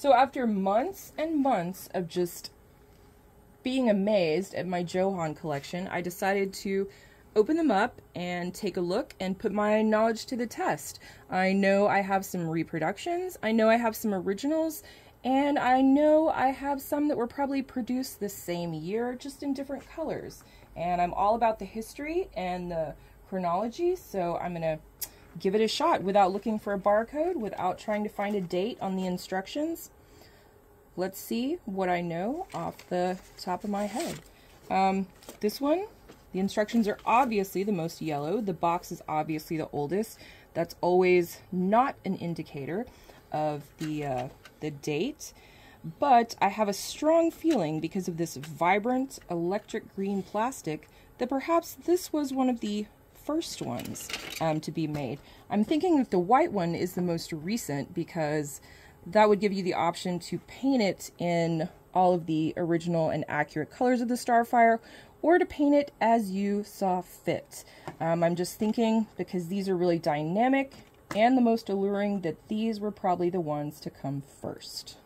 So after months and months of just being amazed at my Jo Han collection, I decided to open them up and take a look and put my knowledge to the test. I know I have some reproductions, I know I have some originals, and I know I have some that were probably produced the same year, just in different colors. And I'm all about the history and the chronology, so I'm going to give it a shot without looking for a barcode, without trying to find a date on the instructions. Let's see what I know off the top of my head. Um, this one, the instructions are obviously the most yellow. The box is obviously the oldest. That's always not an indicator of the, uh, the date. But I have a strong feeling because of this vibrant electric green plastic that perhaps this was one of the first ones um, to be made. I'm thinking that the white one is the most recent because that would give you the option to paint it in all of the original and accurate colors of the Starfire or to paint it as you saw fit. Um, I'm just thinking because these are really dynamic and the most alluring that these were probably the ones to come first.